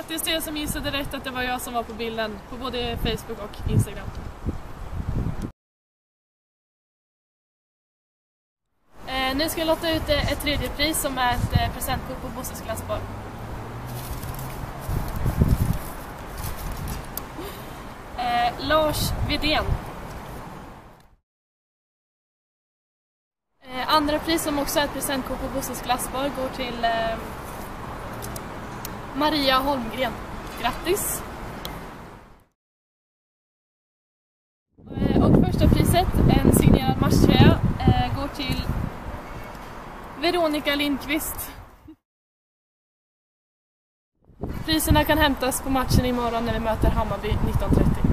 Grattis till er som gissade rätt att det var jag som var på bilden på både Facebook och Instagram. Eh, nu ska jag låta ut eh, ett tredje pris som är ett eh, presentkort på Bosses glassbar. Eh, Lars Vidén. Eh, andra pris som också är ett presentkort på Bosses glassbar går till eh, Maria Holmgren. Grattis! Eh, och första priset, en signerad matchtröja, eh, går till Veronica Lindqvist. Priserna kan hämtas på matchen imorgon när vi möter Hammarby 19.30.